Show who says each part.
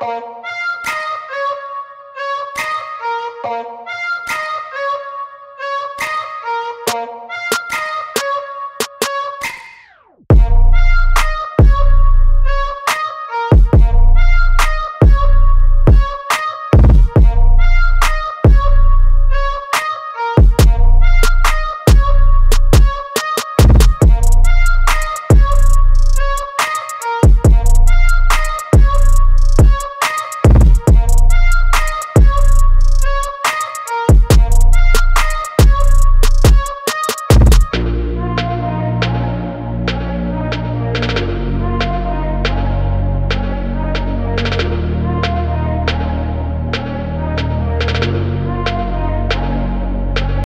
Speaker 1: Bye.